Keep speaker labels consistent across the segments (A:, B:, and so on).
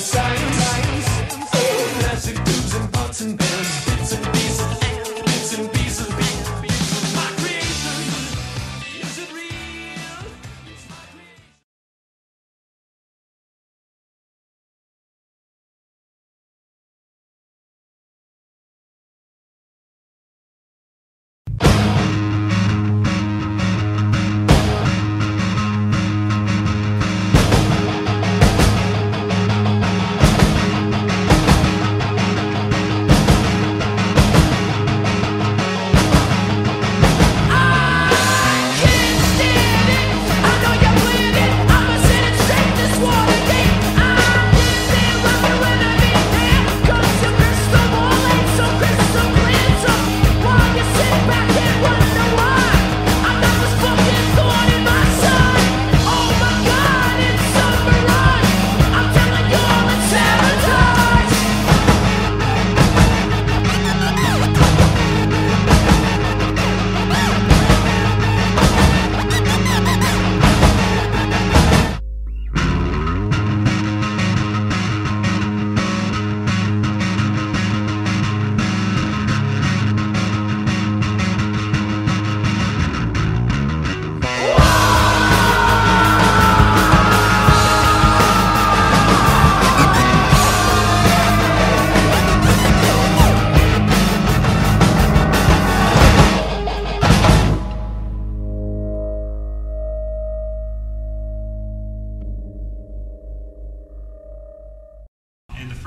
A: time.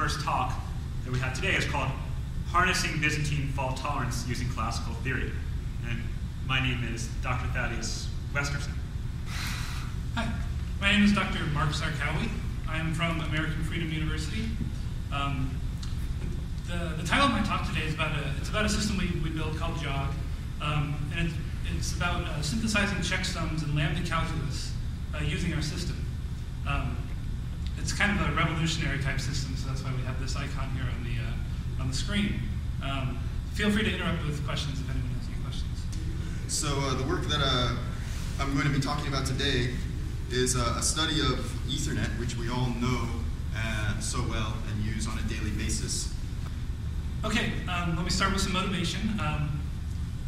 A: First talk that we have today is called Harnessing Byzantine Fault Tolerance Using Classical Theory. And my name is Dr. Thaddeus Westerson.
B: Hi, my name is Dr. Mark Sarkawi. I am from American Freedom University. Um, the, the title of my talk today is about a, it's about a system we, we built called JOG. Um, and it, it's about uh, synthesizing checksums and lambda calculus uh, using our system. Um, it's kind of a revolutionary type system, so that's why we have this icon here on the, uh, on the screen. Um, feel free to interrupt with questions if anyone has any questions.
C: So uh, the work that uh, I'm going to be talking about today is uh, a study of Ethernet, which we all know uh, so well and use on a daily basis.
B: Okay, um, let me start with some motivation. Um,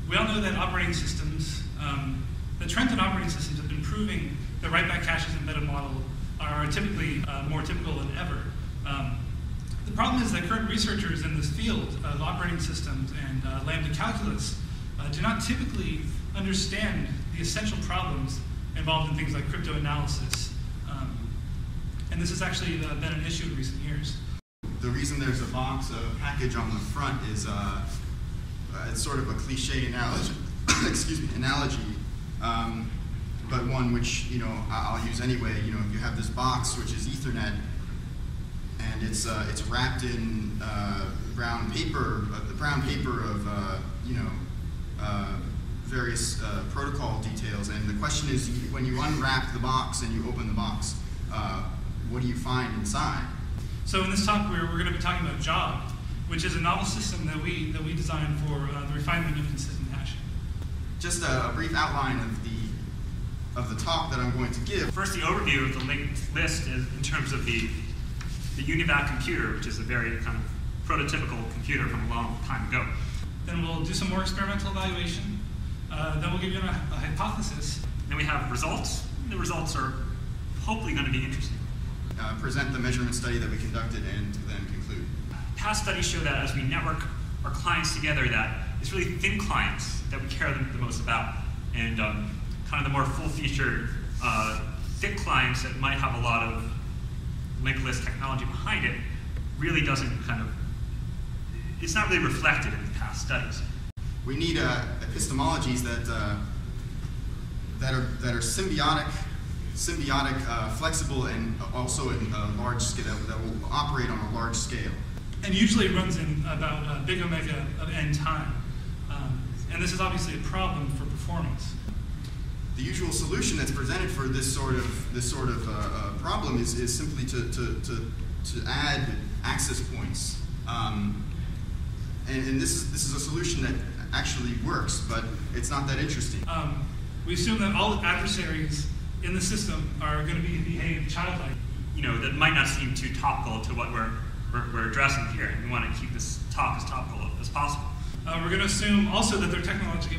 B: we all know that operating systems, um, the trend in operating systems have been proving that write-back caches and meta model are typically uh, more typical than ever. Um, the problem is that current researchers in this field of operating systems and uh, lambda calculus uh, do not typically understand the essential problems involved in things like cryptanalysis. Um, and this has actually uh, been an issue in recent years.
C: The reason there's a box, a package on the front is uh, uh, it's sort of a cliche analogy, excuse me, analogy, um, but one which you know I'll use anyway. You know, you have this box which is Ethernet, and it's uh, it's wrapped in uh, brown paper, uh, the brown paper of uh, you know uh, various uh, protocol details. And the question is, when you unwrap the box and you open the box, what do you find inside?
B: So in this talk, we're, we're going to be talking about JOG, which is a novel system that we that we designed for the refinement of consistent hashing.
C: Just a, a brief outline of the of the talk that I'm going to give.
A: First, the overview of the linked list is in terms of the, the UNIVAC computer, which is a very kind of prototypical computer from a long time ago.
B: Then we'll do some more experimental evaluation. Uh, then we'll give you a, a hypothesis.
A: Then we have results. The results are hopefully going to be interesting.
C: Uh, present the measurement study that we conducted and then conclude.
A: Past studies show that as we network our clients together, that it's really thin clients that we care the, the most about. And um, kind of the more full-featured, uh, thick clients that might have a lot of linked list technology behind it really doesn't kind of, it's not really reflected in the past studies.
C: We need uh, epistemologies that, uh, that, are, that are symbiotic, symbiotic, uh, flexible, and also in a large scale, that, that, will operate on a large scale.
B: And usually it runs in about uh, big omega of n time. Um, and this is obviously a problem for performance
C: the usual solution that's presented for this sort of this sort of uh, uh, problem is, is simply to, to, to, to add access points. Um, and, and this is this is a solution that actually works, but it's not that interesting.
B: Um, we assume that all adversaries in the system are going to be behave childlike.
A: You know, that might not seem too topical to what we're, we're, we're addressing here. We want to keep this talk as topical as possible.
B: Uh, we're going to assume also that they're technologically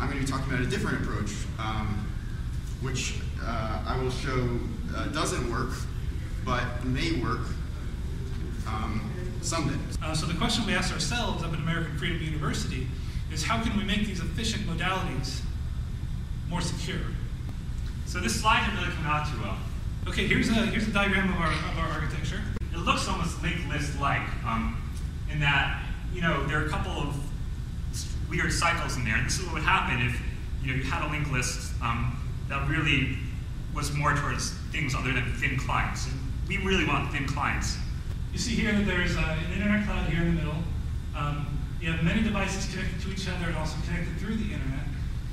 C: I'm going to be talking about a different approach, um, which uh, I will show uh, doesn't work, but may work um, someday.
B: Uh, so the question we asked ourselves up at American Freedom University is how can we make these efficient modalities more secure?
A: So this slide didn't really come out too well.
B: Okay, here's a here's a diagram of our of our architecture.
A: It looks almost linked list like, um, in that you know there are a couple of weird cycles in there. And this is what would happen if you know you had a linked list um, that really was more towards things other than thin clients. And we really want thin clients.
B: You see here that there's uh, an internet cloud here in the middle. Um, you have many devices connected to each other and also connected through the internet.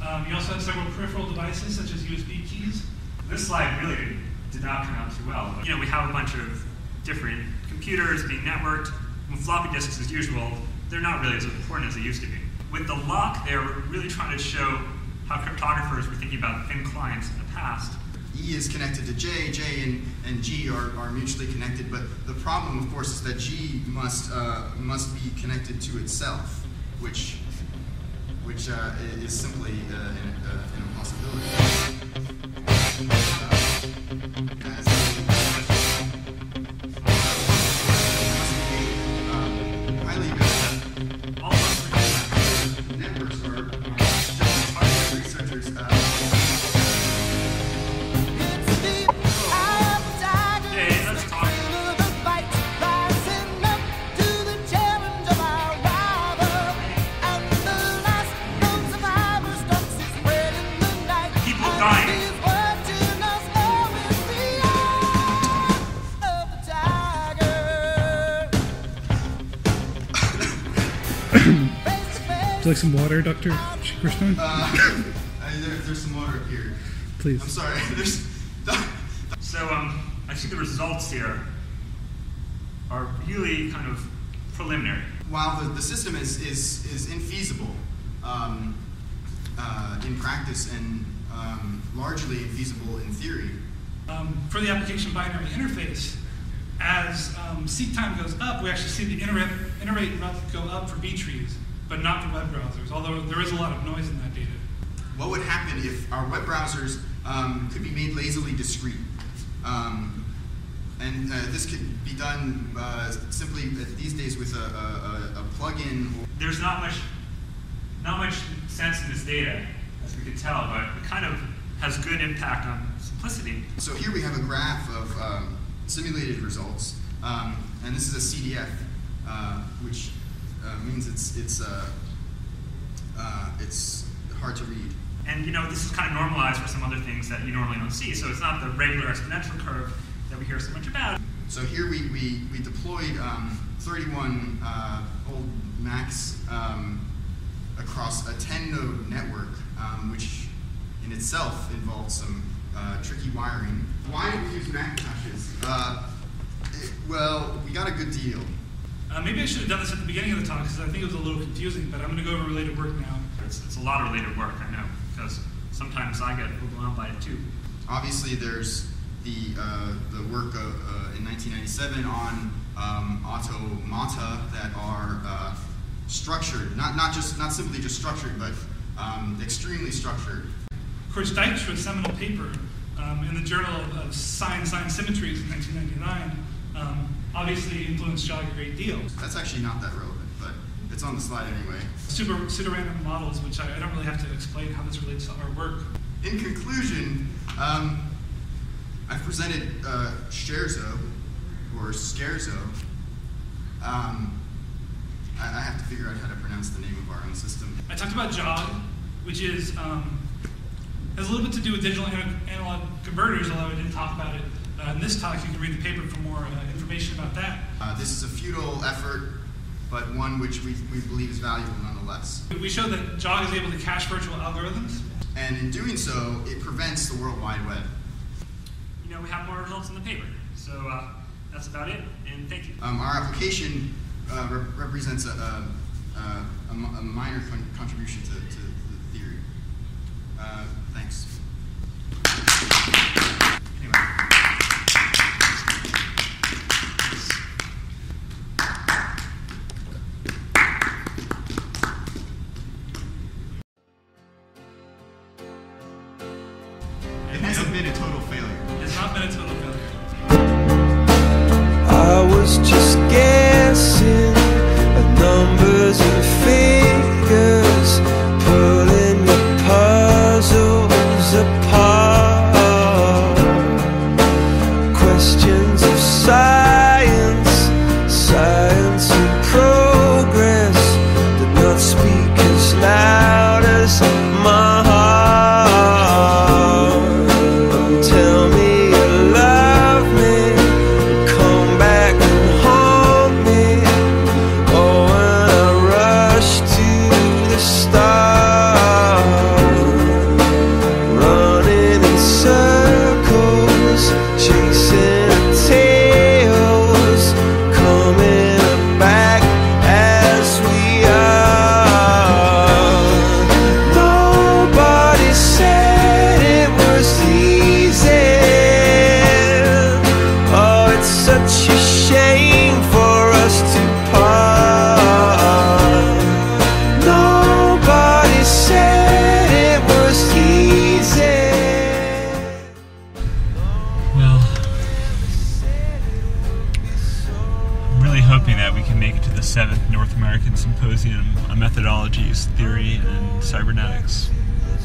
B: Um, you also have several peripheral devices such as USB keys.
A: This slide really did not turn out too well. You know, we have a bunch of different computers being networked. With floppy disks, as usual, they're not really as important as they used to be. With the lock, they were really trying to show how cryptographers were thinking about thin clients in the past.
C: E is connected to J, J and, and G are, are mutually connected, but the problem, of course, is that G must, uh, must be connected to itself, which, which uh, is simply uh, an, uh, an impossibility.
D: you like some water, Doctor Christian?
C: Uh, I, there, there's some water up here.
D: Please.
C: I'm sorry. There's.
A: So um, I think the results here are really kind of preliminary.
C: While the, the system is, is, is infeasible um, uh, in practice and um, largely infeasible in theory,
B: Um, for the application binary interface, as um, seek time goes up, we actually see the iterate, iterate route go up for B trees, but not for web browsers, although there is a lot of noise in that data.
C: what would happen if our web browsers um, could be made lazily discrete? Um, and uh, this could be done uh, simply uh, these days with a, a, a, a plugin.
A: There's not much, not much sense in this data, as we could tell, but it kind of has good impact on simplicity.
C: So here we have a graph of um, simulated results, um, and this is a CDF, uh, which uh, means it's it's uh, uh, it's hard to read.
A: And you know, this is kind of normalized for some other things that you normally don't see. So it's not the regular exponential curve that we hear so much about.
C: So here we, we, we deployed um, 31 uh, old Macs um, across a 10 node network, um, which in itself involves some uh, tricky wiring. Why do we use Macintoshes? Uh, it- well, we got a good deal.
B: Uh, maybe I should have done this at the beginning of the talk because I think it was a little confusing, but I'm going to go over related work now.
A: It's, it's a lot of related work, I know, because sometimes I get overwhelmed by it too.
C: Obviously, there's the, uh, the work of, uh, in 1997 on um, automata that are uh, structured, not, not, just, not simply just structured, but um, extremely structured.
B: Of course, Dijkstra's seminal paper um, in the Journal of, of Sign Sign Symmetries in 1999 um, obviously influenced Jog a great deal.
C: That's actually not that relevant, but it's on the slide anyway.
B: Super pseudorandom models, which I, I don't really have to explain how this relates to our work.
C: In conclusion, um, I've presented uh, Scherzo, or Scherzo. Um, I, I have to figure out how to pronounce the name of our own system.
B: I talked about JOG, which is um, has a little bit to do with digital ana- analog converters, although I didn't talk about it uh, in this talk. You can read the paper for more uh, information about that.
C: Uh, this is a futile effort, but one which we, we believe is valuable nonetheless.
B: We show that JOG is able to cache virtual algorithms.
C: And in doing so, it prevents the World Wide Web.
A: You know, we have more results in the paper. So uh, that's about it, and thank you.
C: Um, our application uh, rep- represents a, a, a, a a minor con- contribution to, to the theory.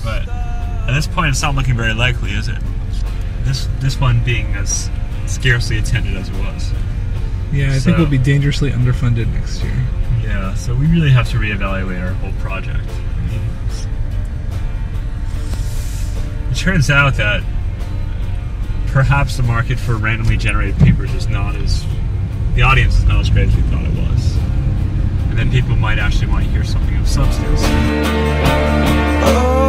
A: But at this point, it's not looking very likely, is it? This this one being as scarcely attended as it was.
D: Yeah, I think
A: So-
D: we'll be dangerously underfunded next year.
A: Yeah, so we really have to reevaluate our whole project. I mean, it turns out that perhaps the market for randomly generated papers is not as the audience is not as great as we thought it was. and then people might actually want to hear something of substance.
E: Oh,